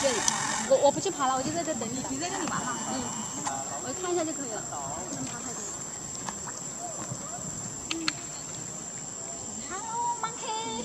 这里，我我不去爬了，我就在这等你。你在这里玩哈？嗯，我看一下就可以了，不能爬太多。Hello monkey。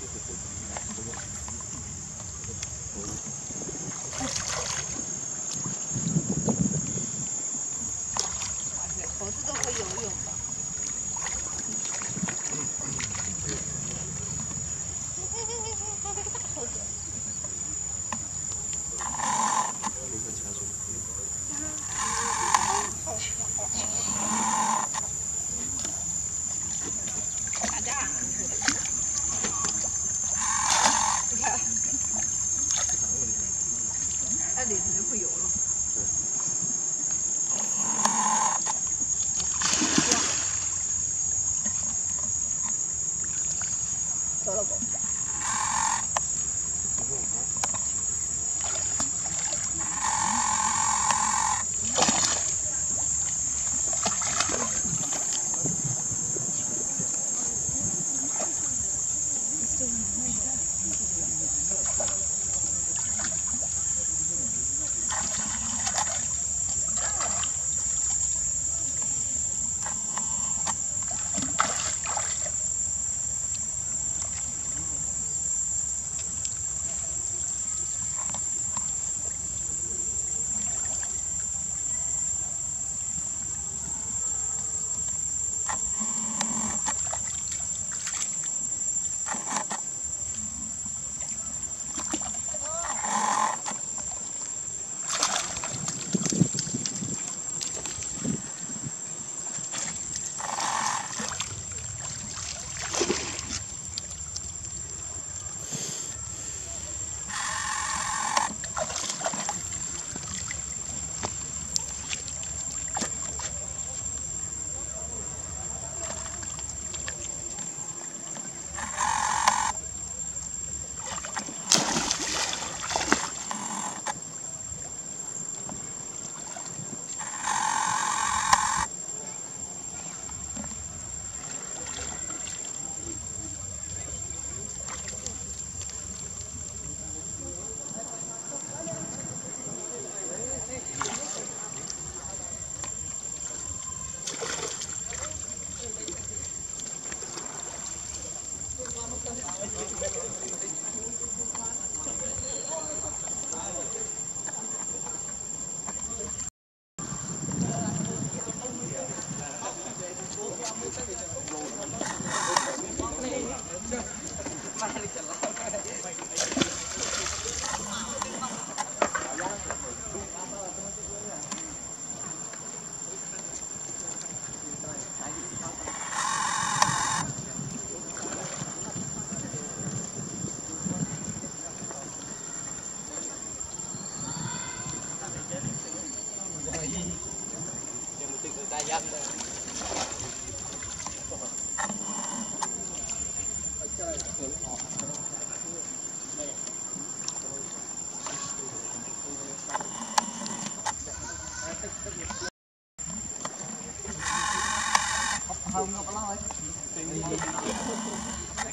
Thank you.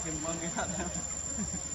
के मंगे आता है।